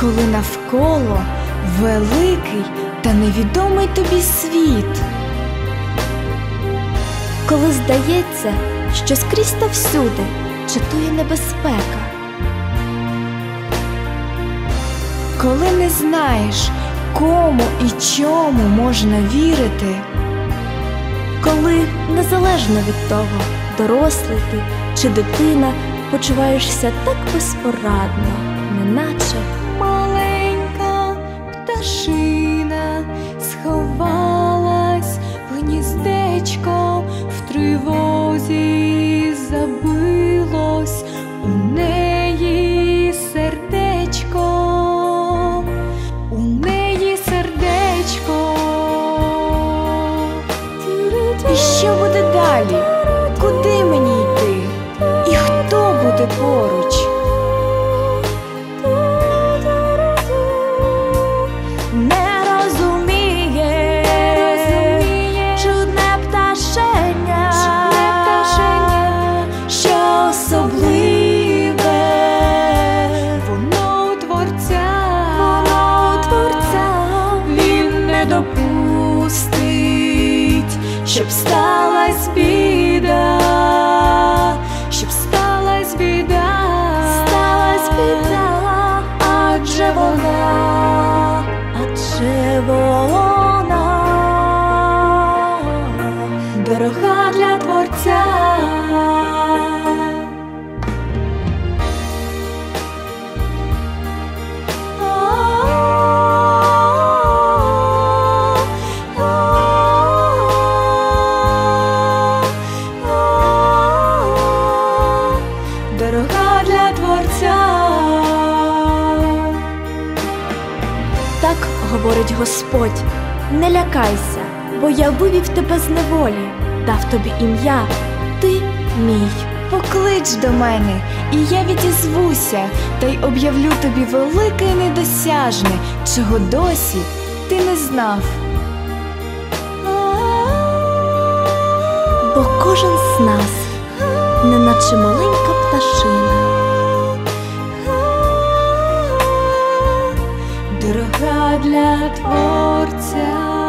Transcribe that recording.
коли навколо великий та невідомий тобі світ. Коли здається, що скрізь та всюди чатує небезпека. Коли не знаєш, кому і чому можна вірити, Коли незалежно від того, дорослий ти чи дитина, почуваєшся так безпорадно, неначе пташина сховалась в гніздечко, в тривозі забилось у неї сердечко, у неї сердечко. І що буде далі? Куди мені йти? І хто буде поруч? Щоб сталась біда, щоб сталась біда, Сталась біда, адже вона, адже вона. Дорога для творця. Говорить Господь, не лякайся, бо я вивів тебе з неволі, дав тобі ім'я, ти мій. Поклич до мене, і я відізвуся, та й об'явлю тобі велике і недосяжне, чого досі ти не знав. Бо кожен з нас, неначе маленька пташина, для творця.